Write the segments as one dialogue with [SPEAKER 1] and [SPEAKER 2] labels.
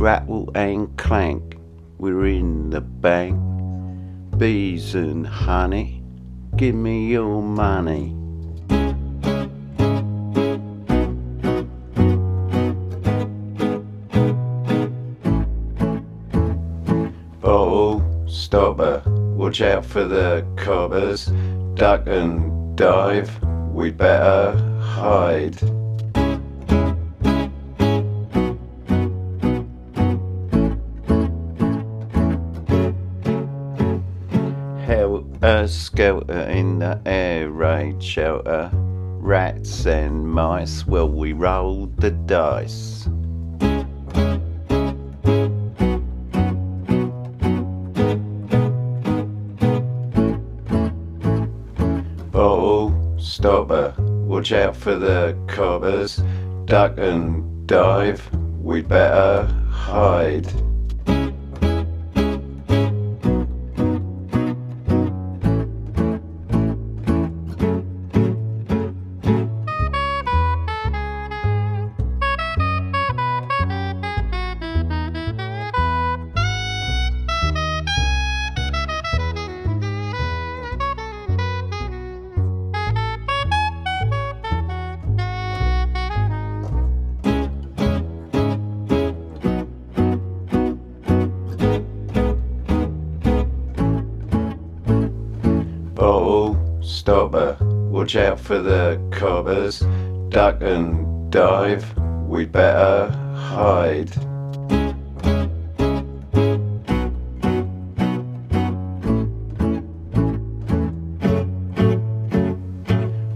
[SPEAKER 1] rattle and clank, we're in the bank. Bees and honey, give me your money. Oh, Bottle stopper, watch out for the cobbers, duck and dive, we'd better hide. Helter skelter in the air raid shelter, rats and mice, well we rolled the dice. Bottle stopper, watch out for the cobbers, duck and dive, we'd better hide. Stopper, watch out for the cobbers, duck and dive, we'd better hide.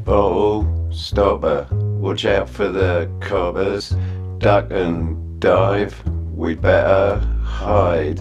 [SPEAKER 1] Bottle stopper, watch out for the cobbers, duck and dive, we'd better hide.